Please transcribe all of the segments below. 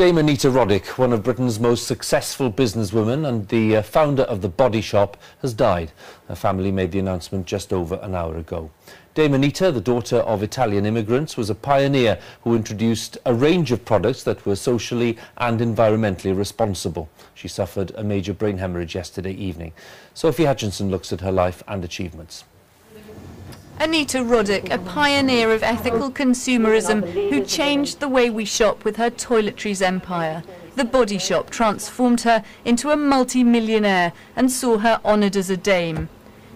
Dame Anita Roddick, one of Britain's most successful businesswomen and the uh, founder of The Body Shop, has died. Her family made the announcement just over an hour ago. Dame Anita, the daughter of Italian immigrants, was a pioneer who introduced a range of products that were socially and environmentally responsible. She suffered a major brain hemorrhage yesterday evening. Sophie Hutchinson looks at her life and achievements. Anita Roddick, a pioneer of ethical consumerism who changed the way we shop with her toiletries empire. The Body Shop transformed her into a multi-millionaire and saw her honoured as a dame.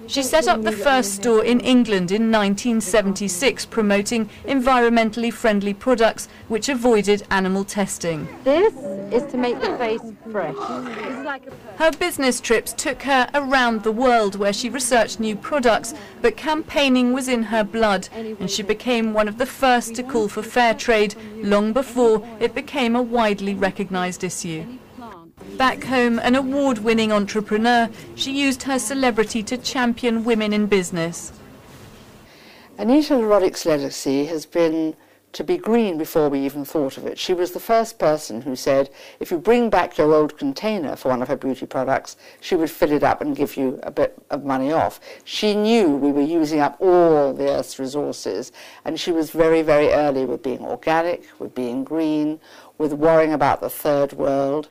She set up the first store in England in 1976 promoting environmentally friendly products which avoided animal testing. This is to make the face fresh. Her business trips took her around the world where she researched new products, but campaigning was in her blood and she became one of the first to call for fair trade long before it became a widely recognised issue. Back home, an award-winning entrepreneur, she used her celebrity to champion women in business. Anita Roddick's legacy has been to be green before we even thought of it. She was the first person who said, if you bring back your old container for one of her beauty products, she would fill it up and give you a bit of money off. She knew we were using up all the Earth's resources, and she was very, very early with being organic, with being green, with worrying about the third world.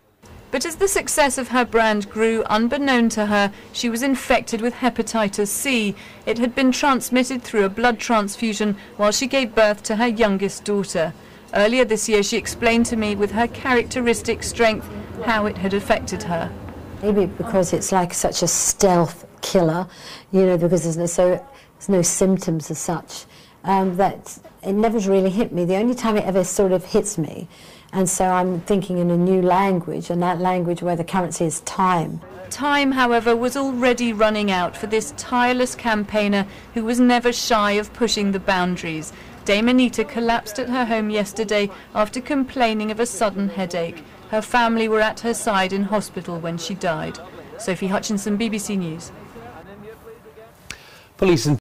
But as the success of her brand grew, unbeknown to her, she was infected with hepatitis C. It had been transmitted through a blood transfusion while she gave birth to her youngest daughter. Earlier this year, she explained to me with her characteristic strength how it had affected her. Maybe because it's like such a stealth killer, you know, because there's no, so, there's no symptoms as such, um, that it never really hit me. The only time it ever sort of hits me and so I'm thinking in a new language, and that language where the currency is time. Time, however, was already running out for this tireless campaigner who was never shy of pushing the boundaries. Dame Anita collapsed at her home yesterday after complaining of a sudden headache. Her family were at her side in hospital when she died. Sophie Hutchinson, BBC News. Police